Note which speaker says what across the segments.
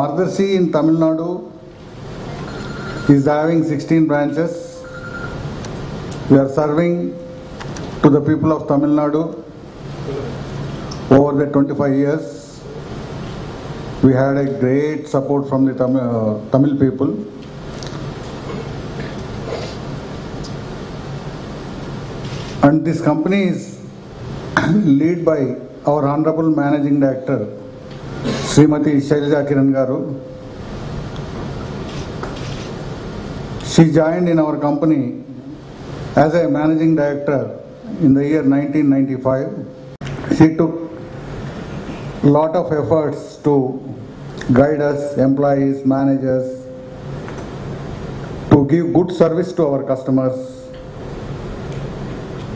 Speaker 1: Margadarshi in Tamil Nadu is having 16 branches. We are serving to the people of Tamil Nadu over the 25 years. We had a great support from the Tamil, uh, Tamil people. And this company is led by our Honorable Managing Director, Srimati Sailaja Kiran Garu. She joined in our company as a Managing Director in the year 1995. She took lot of efforts to guide us, employees, managers, to give good service to our customers,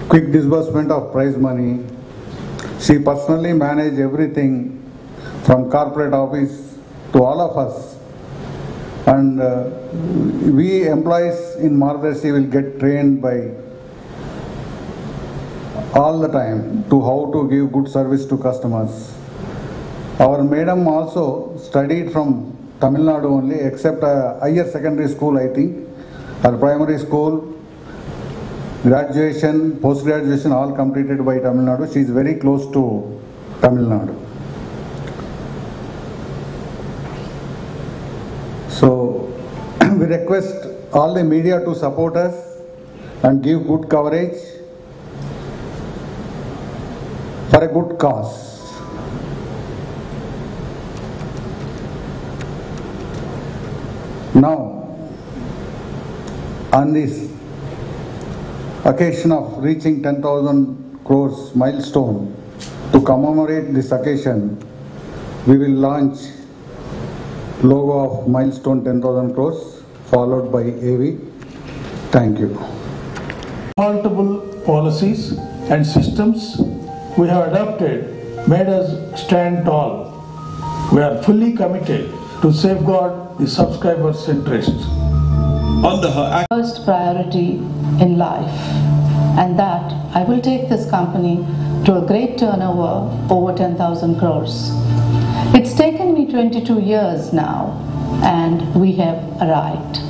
Speaker 1: quick disbursement of prize money. She personally managed everything from corporate office to all of us. And uh, we employees in Margadarshi will get trained by all the time to how to give good service to customers. Our madam also studied from Tamil Nadu only, except a higher secondary school, I think. Her primary school, graduation, post graduation, all completed by Tamil Nadu. She is very close to Tamil Nadu. So, we request all the media to support us and give good coverage for a good cause. Now, on this occasion of reaching 10,000 crores milestone, to commemorate this occasion, we will launch logo of milestone 10,000 crores followed by AV. Thank you.
Speaker 2: multiple policies and systems we have adopted made us stand tall. We are fully committed to safeguard the subscribers' interests.
Speaker 3: Under her act,
Speaker 4: first priority in life, and that I will take this company to a great turnover over 10,000 crores. It's taken me 22 years now, and we have arrived.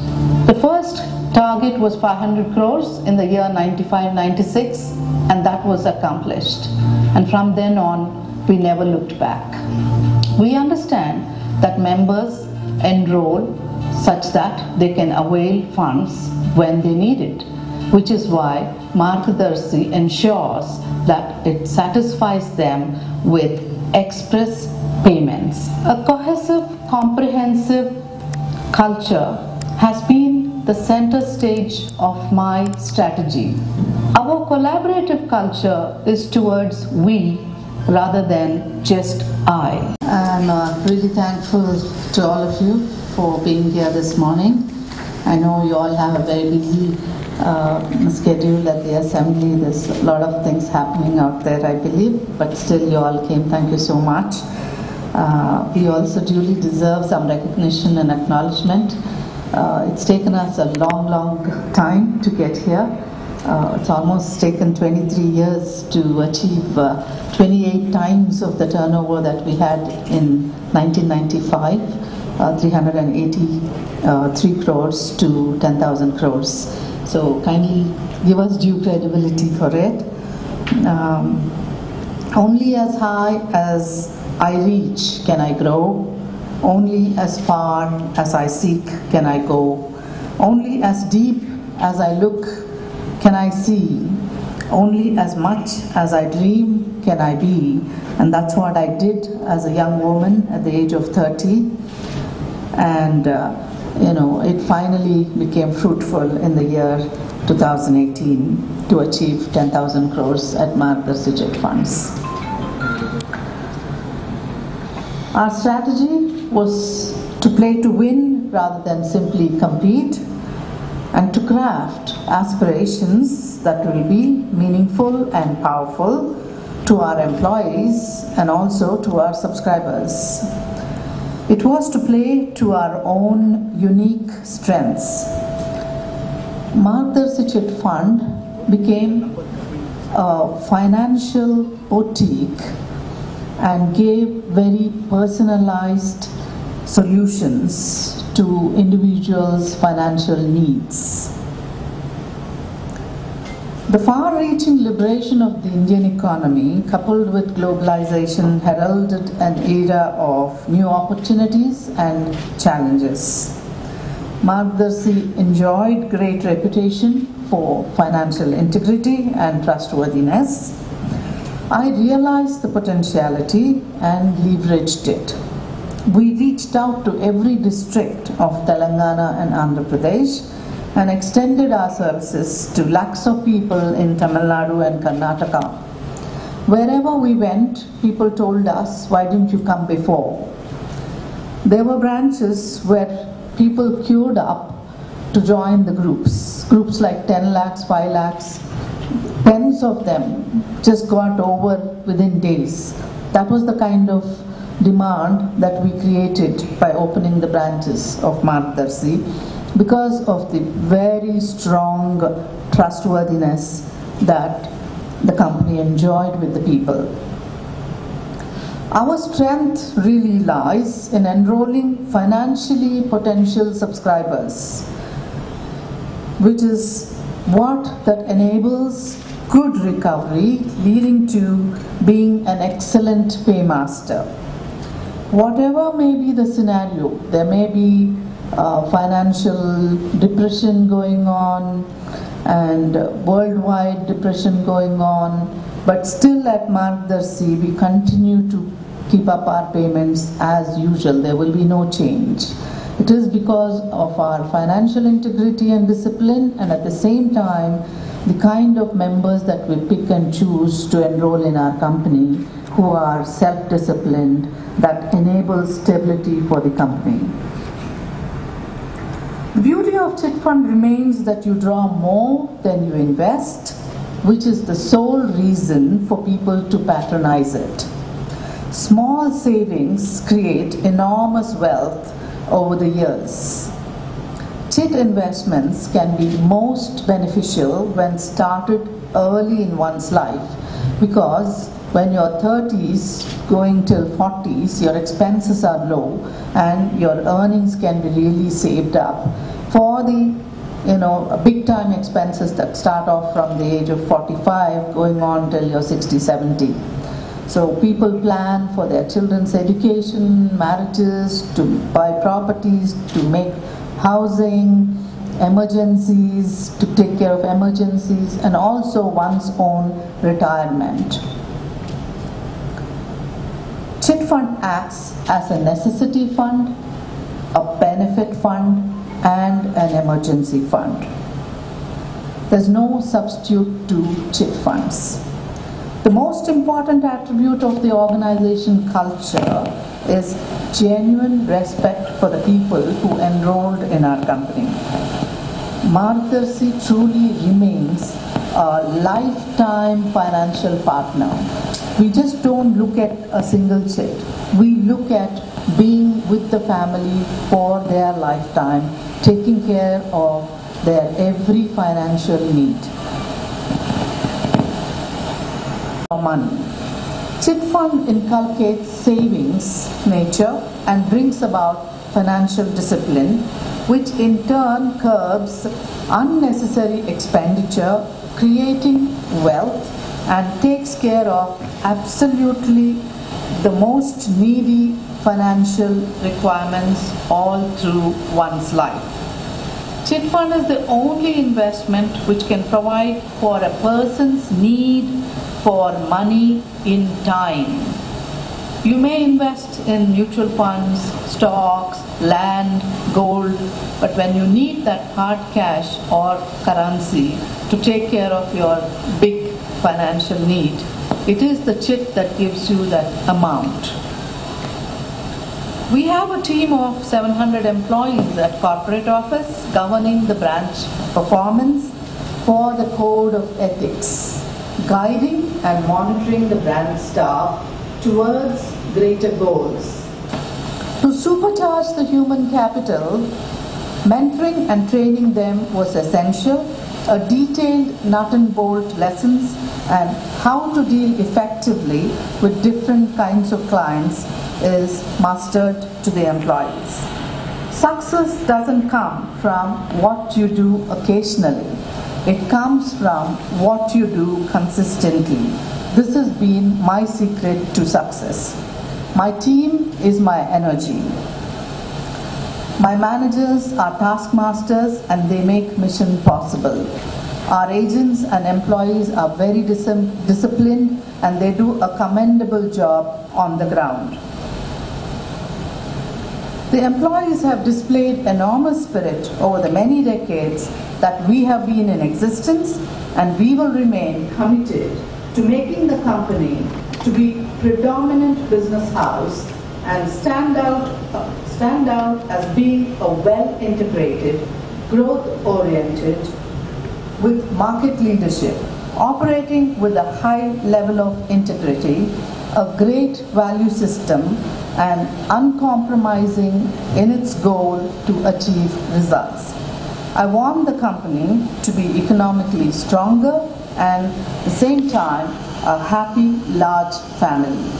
Speaker 4: The first target was 500 crores in the year 95 96, and that was accomplished. And from then on, we never looked back. We understand that members enroll such that they can avail funds when they need it, which is why Margadarsi ensures that it satisfies them with express payments. A cohesive, comprehensive culture has been the center stage of my strategy. Our collaborative culture is towards we rather than just I. I'm uh, really thankful to all of you for being here this morning. I know you all have a very busy uh, schedule at the assembly. There's a lot of things happening out there, I believe, but still you all came. Thank you so much. Uh, we also duly deserve some recognition and acknowledgement. Uh, it's taken us a long, long time to get here. Uh, it's almost taken 23 years to achieve uh, 28 times of the turnover that we had in 1995, uh, 383 crores to 10,000 crores. So kindly give us due credibility for it. Um, only as high as I reach can I grow. Only as far as I seek can I go. Only as deep as I look can I see. Only as much as I dream can I be. And that's what I did as a young woman at the age of 30. And, uh, you know, it finally became fruitful in the year 2018 to achieve 10,000 crores at Margadarshi Chit Funds. Our strategy was to play to win rather than simply compete and to craft aspirations that will be meaningful and powerful to our employees and also to our subscribers. It was to play to our own unique strengths. Margadarshi Chit Fund became a financial boutique and gave very personalized solutions to individuals' financial needs. The far reaching liberation of the Indian economy, coupled with globalization, heralded an era of new opportunities and challenges. Margdarshi enjoyed great reputation for financial integrity and trustworthiness. I realized the potentiality and leveraged it. We reached out to every district of Telangana and Andhra Pradesh and extended our services to lakhs of people in Tamil Nadu and Karnataka. Wherever we went, people told us, Why didn't you come before? There were branches where people queued up to join the groups, groups like 10 lakhs, 5 lakhs, tens of them just got over within days. That was the kind of demand that we created by opening the branches of Margdarshi because of the very strong trustworthiness that the company enjoyed with the people. Our strength really lies in enrolling financially potential subscribers, which is what that enables good recovery, leading to being an excellent paymaster. Whatever may be the scenario, there may be uh, financial depression going on and worldwide depression going on, but still at Margdarshi we continue to keep up our payments as usual. There will be no change. It is because of our financial integrity and discipline, and at the same time, the kind of members that we pick and choose to enroll in our company who are self disciplined that enables stability for the company. The beauty of chit fund remains that you draw more than you invest, which is the sole reason for people to patronize it. Small savings create enormous wealth over the years. Chit investments can be most beneficial when started early in one's life because when you're 30s going till 40s your expenses are low and your earnings can be really saved up for the you know big time expenses that start off from the age of 45 going on till you're 60 70 so people plan for their children's education, marriages, to buy properties, to make housing, emergencies, to take care of emergencies, and also one's own retirement. Chit fund acts as a necessity fund, a benefit fund, and an emergency fund. There's no substitute to chit funds. The most important attribute of the organization culture is genuine respect for the people who enrolled in our company. Margdarshi truly remains a lifetime financial partner. We just don't look at a single check. We look at being with the family for their lifetime, taking care of their every financial need. money. Chit fund inculcates savings nature and brings about financial discipline, which in turn curbs unnecessary expenditure, creating wealth, and takes care of absolutely the most needy financial requirements all through one's life. Chit fund is the only investment which can provide for a person's need for money in time. You may invest in mutual funds, stocks, land, gold, but when you need that hard cash or currency to take care of your big financial need, it is the chit that gives you that amount. We have a team of 700 employees at corporate office governing the branch performance for the code of ethics guiding and monitoring the brand staff towards greater goals. To supercharge the human capital, mentoring and training them was essential a detailed nut and bolt lessons and how to deal effectively with different kinds of clients is mastered to the employees. Success doesn't come from what you do occasionally. It comes from what you do consistently. This has been my secret to success. My team is my energy. My managers are taskmasters and they make mission possible. Our agents and employees are very dis- disciplined and they do a commendable job on the ground. The employees have displayed enormous spirit over the many decades that we have been in existence and we will remain committed to making the company to be predominant business house and stand out, stand out as being a well integrated, growth oriented, with market leadership, operating with a high level of integrity, a great value system, and uncompromising in its goal to achieve results. I want the company to be economically stronger and at the same time a happy large family.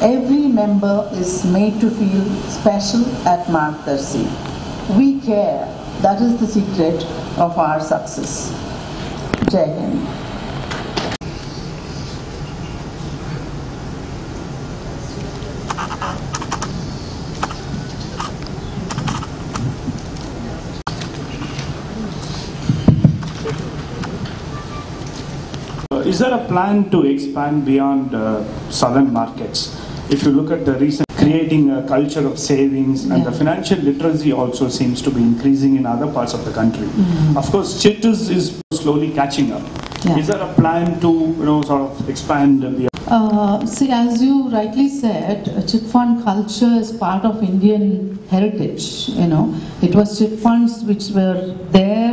Speaker 4: Every member is made to feel special at Margdarshi. We care. That is the secret of our success. Jai Hind.
Speaker 5: There a plan to expand beyond uh, southern markets? If you look at the recent creating a culture of savings and the financial literacy also seems to be increasing in other parts of the country. Of course, Chit is, is slowly catching up.
Speaker 4: Yeah.
Speaker 5: Is there a plan to you know sort of expand beyond?
Speaker 4: Uh, see, as you rightly said, chit fund culture is part of Indian heritage. You know, it was chit funds which were there,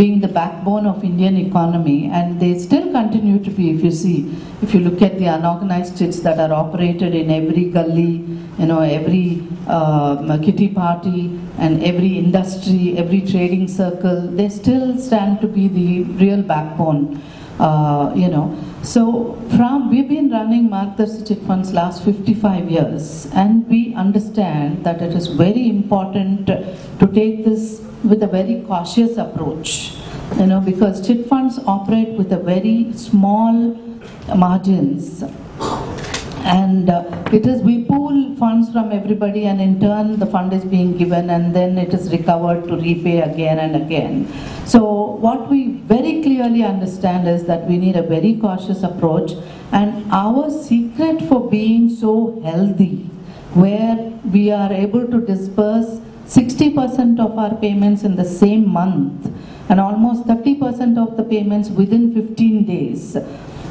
Speaker 4: being the backbone of Indian economy, and they still continue to be. If you see, if you look at the unorganized chits that are operated in every gully, you know, every uh, kitty party and every industry, every trading circle, they still stand to be the real backbone uh, you know. So from we've been running Margdarshi Chit Funds last 55 years, and we understand that it is very important to take this with a very cautious approach, you know, because chit funds operate with a very small margins and uh, it is we pool funds from everybody and in turn the fund is being given and then it is recovered to repay again and again. So what we very clearly understand is that we need a very cautious approach and our secret for being so healthy where we are able to disperse 60% of our payments in the same month and almost 30% of the payments within 15 days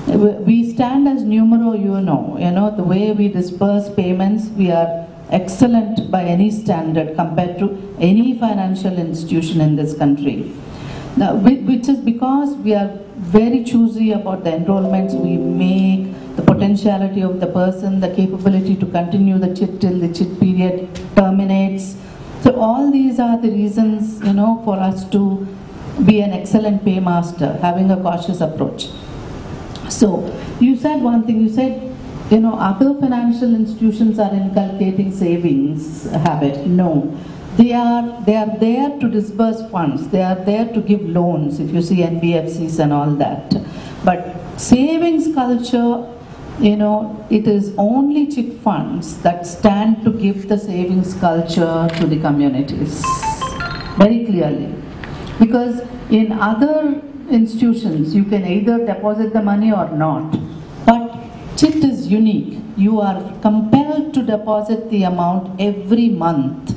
Speaker 4: we stand as numero uno, you know, the way we disperse payments, we are excellent by any standard compared to any financial institution in this country. Now, which is because we are very choosy about the enrollments we make, the potentiality of the person, the capability to continue the chit till the chit period terminates. So all these are the reasons, you know, for us to be an excellent paymaster, having a cautious approach. So, you said one thing, you said, you know, other financial institutions are inculcating savings habit. No. They are, they are there to disburse funds, they are there to give loans, if you see NBFCs and all that. But savings culture, you know, it is only chit funds that stand to give the savings culture to the communities. Very clearly. Because in other institutions, you can either deposit the money or not. But CHIT is unique. You are compelled to deposit the amount every month,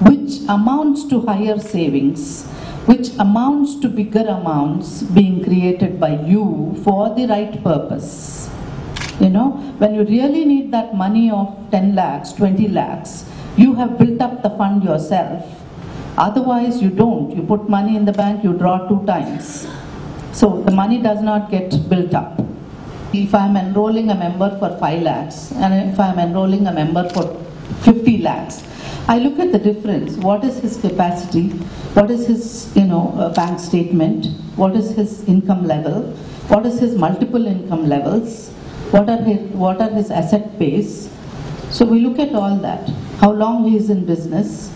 Speaker 4: which amounts to higher savings, which amounts to bigger amounts being created by you for the right purpose. You know, when you really need that money of 10 lakhs, 20 lakhs, you have built up the fund yourself. Otherwise, you don't. You put money in the bank, you draw two times. So the money does not get built up. If I am enrolling a member for 5 lakhs and if I am enrolling a member for 50 lakhs, I look at the difference. What is his capacity? What is his, you know, uh, bank statement? What is his income level? What is his multiple income levels? What are his, what are his asset base? So we look at all that. How long he is in business,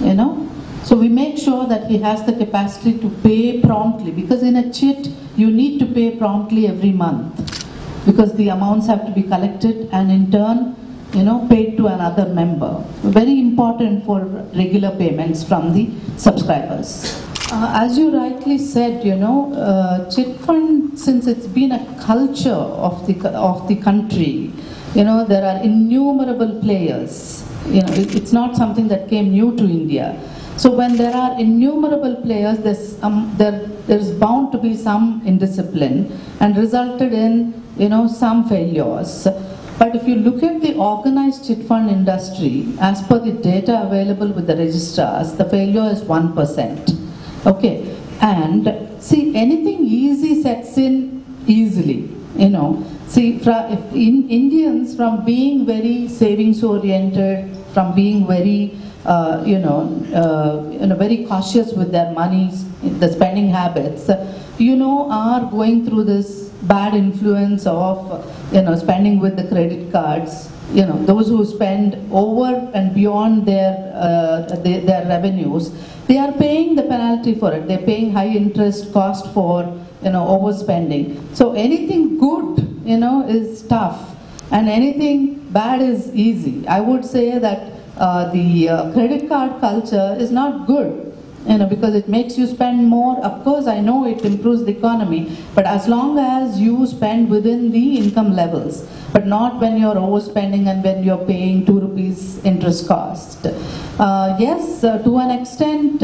Speaker 4: you know. So we make sure that he has the capacity to pay promptly because in a chit you need to pay promptly every month because the amounts have to be collected and in turn you know paid to another member. Very important for regular payments from the subscribers. Uh, as you rightly said, you know, uh, chit fund since it's been a culture of the of the country, you know, there are innumerable players. You know, it- it's not something that came new to India. So when there are innumerable players, there's um, there there's bound to be some indiscipline and resulted in you know some failures. But if you look at the organized chit fund industry, as per the data available with the registrars, the failure is one percent. Okay, and see anything easy sets in easily. You know, see, in Indians from being very savings oriented, from being very uh, you know, uh, you know, very cautious with their money, the spending habits, you know, are going through this bad influence of, you know, spending with the credit cards. You know, those who spend over and beyond their, uh, their, their revenues, they are paying the penalty for it. They're paying high interest cost for, you know, overspending. So anything good, you know, is tough and anything bad is easy. I would say that uh, the uh, credit card culture is not good, you know, because it makes you spend more. Of course, I know it improves the economy, but as long as you spend within the income levels, but not when you're overspending and when you're paying two rupees interest cost. Uh, yes, uh, to an extent.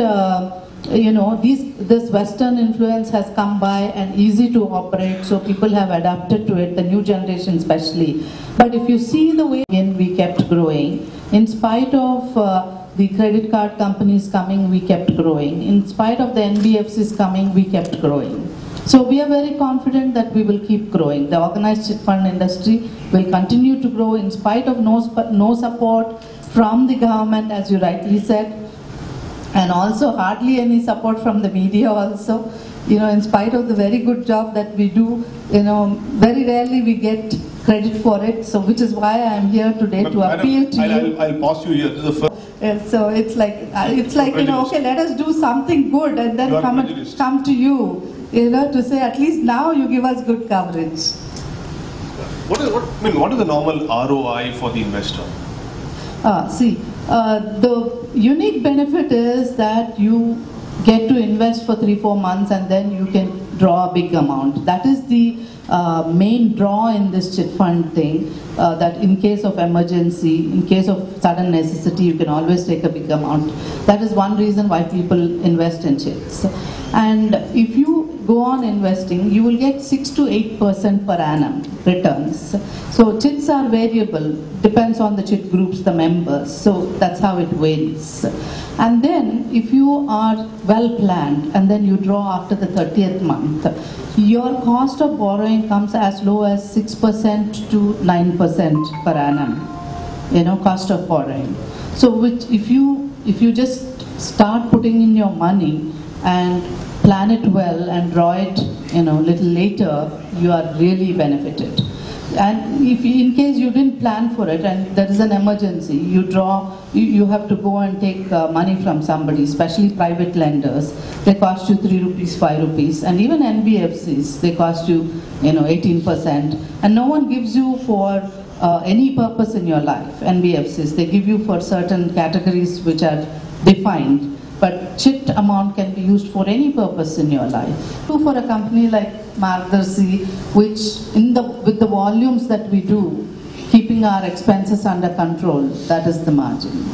Speaker 4: You know, these, this Western influence has come by and easy to operate, so people have adapted to it, the new generation especially. But if you see the way again we kept growing, in spite of uh, the credit card companies coming, we kept growing. In spite of the NBFCs coming, we kept growing. So we are very confident that we will keep growing. The organized fund industry will continue to grow in spite of no, no support from the government, as you rightly said and also hardly any support from the media also you know in spite of the very good job that we do you know very rarely we get credit for it so which is why i am here today to
Speaker 3: Madam,
Speaker 4: appeal to
Speaker 3: I'll,
Speaker 4: you
Speaker 3: I'll, I'll pause you here. Is the first.
Speaker 4: Yeah, so it's like uh, it's like you know okay let us do something good and then come and come to you you know to say at least now you give us good coverage
Speaker 3: What is what? I mean, what is the normal ROI for the investor?
Speaker 4: Ah, see, uh, the unique benefit is that you get to invest for three, four months and then you can draw a big amount. That is the uh, main draw in this chit fund thing, uh, that in case of emergency, in case of sudden necessity, you can always take a big amount. That is one reason why people invest in chits. And if you go on investing, you will get 6 to 8% per annum returns. So chits are variable, depends on the chit groups, the members. So that's how it varies. And then if you are well planned and then you draw after the 30th month, your cost of borrowing comes as low as 6% to 9% per annum you know cost of borrowing. So which if you if you just start putting in your money and plan it well and draw it you know little later you are really benefited. And if in case you didn't plan for it and there is an emergency you draw you, you have to go and take uh, money from somebody especially private lenders. They cost you 3 rupees 5 rupees and even nbfcs they cost you you know 18% and no one gives you for uh, any purpose in your life, NBFCs. They give you for certain categories which are defined, but chit amount can be used for any purpose in your life. So for a company like Margdarshi, which in the with the volumes that we do, keeping our expenses under control, that is the margin.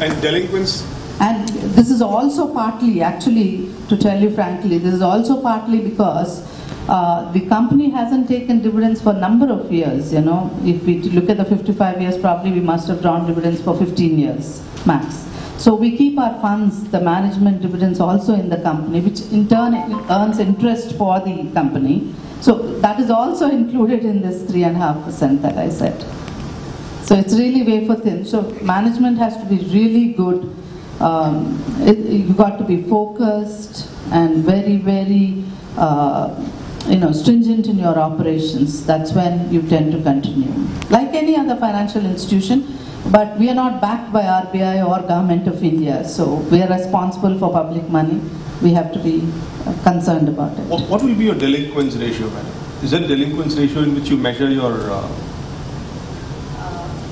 Speaker 3: And delinquents?
Speaker 4: And this is also partly, actually, to tell you frankly, this is also partly because uh, the company hasn't taken dividends for a number of years. You know, if we look at the 55 years, probably we must have drawn dividends for 15 years max. So we keep our funds, the management dividends also in the company, which in turn earns interest for the company. So that is also included in this three and a half percent that I said. So it's really wafer thin. So management has to be really good. Um, it, you got to be focused and very, very, uh, you know, stringent in your operations. That's when you tend to continue. Like any other financial institution, but we are not backed by RBI or Government of India. So we are responsible for public money. We have to be uh, concerned about it.
Speaker 3: What, will be your delinquency ratio, madam? Is there a delinquency ratio in which you measure your? Uh,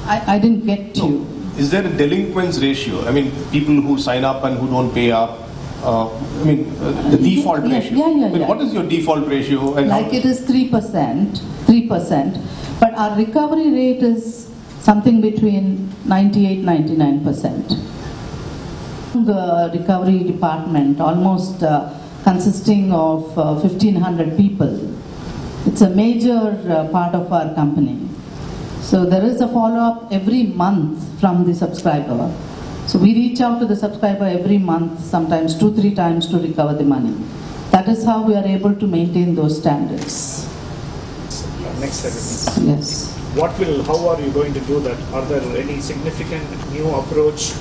Speaker 4: I, I didn't get you.
Speaker 3: is there a delinquency ratio? I mean, people who sign up and who don't pay up. Uh, I mean, uh, the default
Speaker 4: Yeah,
Speaker 3: ratio.
Speaker 4: yeah, yeah,
Speaker 3: I mean,
Speaker 4: yeah.
Speaker 3: what is your default ratio? And
Speaker 4: Like it is 3%, 3%, but our recovery rate is something between 98 99%. The recovery department, almost uh, consisting of uh, 1500 people, it's a major uh, part of our company. So there is a follow up every month from the subscriber. So we reach out to the subscriber every month, sometimes two, three times to recover the money. That is how we are able to maintain those standards.
Speaker 6: next seven
Speaker 4: Yes.
Speaker 6: What will, how are you going to do that? Are there any significant new approach?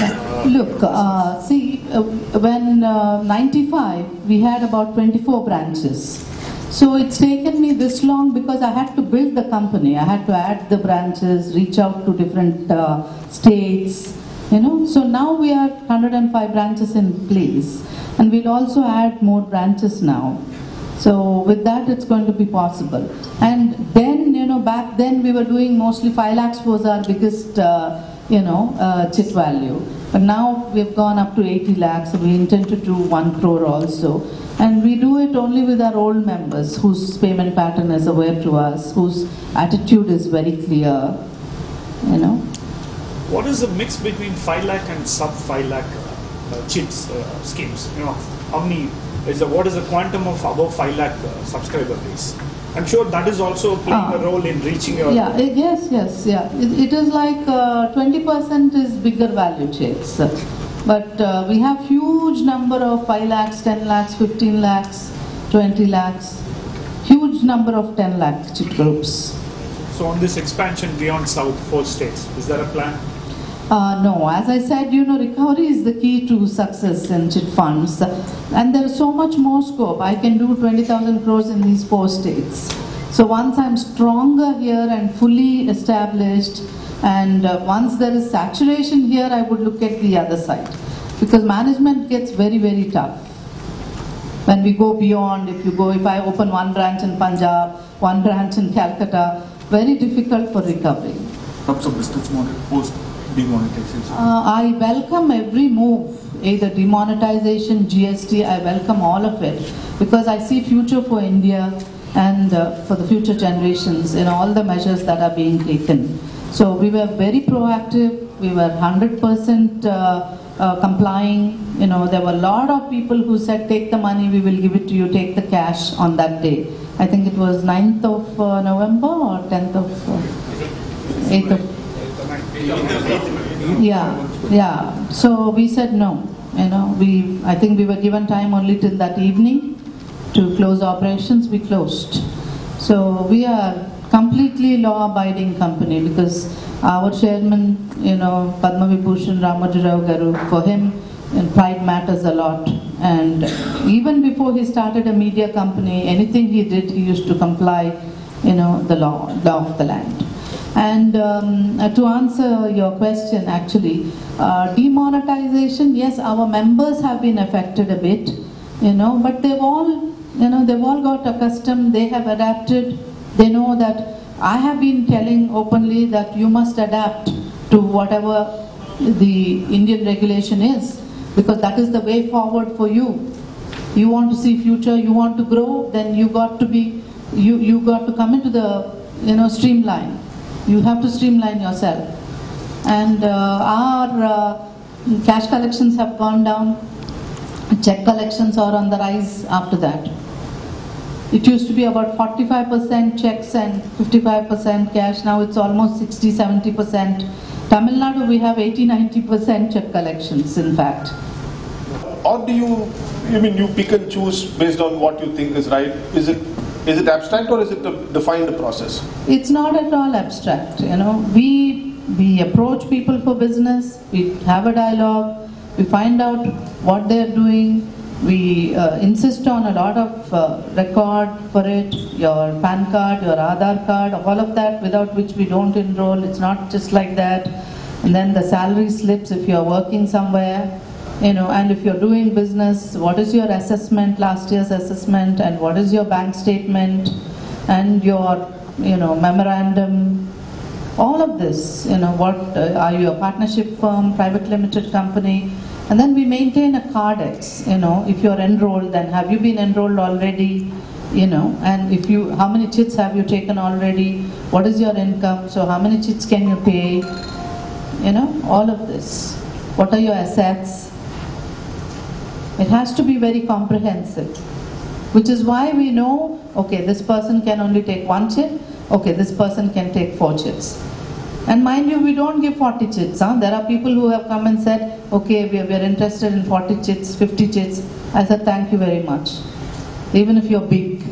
Speaker 6: uh,
Speaker 4: Look, uh, see, uh, when uh, 95, we had about 24 branches. So it's taken me this long because I had to build the company. I had to add the branches, reach out to different uh, states, you know. So now we are 105 branches in place, and we'll also add more branches now. So with that, it's going to be possible. And then, you know, back then we were doing mostly 5 lakhs was our biggest, uh, you know, uh, chit value. But now we've gone up to 80 lakhs. So we intend to do 1 crore also. And we do it only with our old members whose payment pattern is aware to us, whose attitude is very clear, you know.
Speaker 6: What is the mix between 5 lakh and sub 5 lakh uh, uh, chits uh, schemes? You know, how many is the, what is the quantum of above 5 lakh uh, subscriber base? I'm sure that is also playing
Speaker 4: Ah.
Speaker 6: a role in reaching your.
Speaker 4: Yeah, it- yes, yes, yeah. It, it is like uh, 20% is bigger value checks. But uh, we have huge number of 5 lakhs, 10 lakhs, 15 lakhs, 20 lakhs. Huge number of 10 lakh chit groups.
Speaker 6: So on this expansion beyond south, four states, is there a plan?
Speaker 4: Uh, no, as I said, you know, recovery is the key to success in chit funds. And there is so much more scope. I can do 20,000 crores in these four states. So once I'm stronger here and fully established, and uh, once there is saturation here, I would look at the other side. Because management gets very, very tough. When we go beyond, if you go, if I open one branch in Punjab, one branch in Calcutta, very difficult for recovery.
Speaker 7: terms of business model post demonetization?
Speaker 4: Uh, I welcome every move, either demonetization, GST, I welcome all of it because I see future for India and uh, for the future generations in all the measures that are being taken. So we were very proactive, we were 100% uh, uh, complying. You know, there were a lot of people who said, take the money, we will give it to you, take the cash on that day. I think it was 9th of uh, November or 10th of, uh, 8th of yeah, yeah. So we said no. You know, we I think we were given time only till that evening to close operations. We closed. So we are completely law-abiding company because our chairman, you know, Padma Vibhushan Ramoji Rao Garu, for him, pride matters a lot. And even before he started a media company, anything he did, he used to comply, you know, the law, law of the land. And um, uh, to answer your question, actually, uh, demonetization, yes, our members have been affected a bit, you know, but they've all, you know, they've all got accustomed, they have adapted, they know that I have been telling openly that you must adapt to whatever the Indian regulation is, because that is the way forward for you. You want to see future, you want to grow, then you got to be, you, you got to come into the, you know, streamline. You have to streamline yourself. And uh, our uh, cash collections have gone down. Check collections are on the rise after that. It used to be about 45% checks and 55% cash. Now it's almost 60 70%. Tamil Nadu, we have 80 90% check collections, in fact.
Speaker 3: Or do you, I mean, you pick and choose based on what you think is right? Is it, is it abstract or is it a defined process?
Speaker 4: It's not at all abstract, you know. We we approach people for business, we have a dialogue, we find out what they're doing, we uh, insist on a lot of uh, record for it, your PAN card, your Aadhaar card, all of that without which we don't enroll. It's not just like that. And then the salary slips if you're working somewhere, you know, and if you're doing business, what is your assessment, last year's assessment, and what is your bank statement, and your, you know, memorandum, all of this, you know, what, uh, are you a partnership firm, private limited company? And then we maintain a cardex, you know, if you're enrolled, then have you been enrolled already? You know, and if you, how many chits have you taken already? What is your income? So how many chits can you pay? You know, all of this. What are your assets? It has to be very comprehensive. Which is why we know, okay, this person can only take one chit, okay, this person can take four chits. And mind you, we don't give 40 chits. Huh? There are people who have come and said, okay, we are, we are interested in 40 chits, 50 chits. I said, thank you very much. Even if you're big.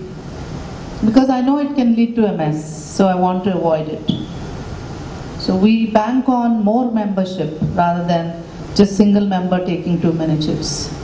Speaker 4: Because I know it can lead to a mess, so I want to avoid it. So we bank on more membership rather than just single member taking too many chits.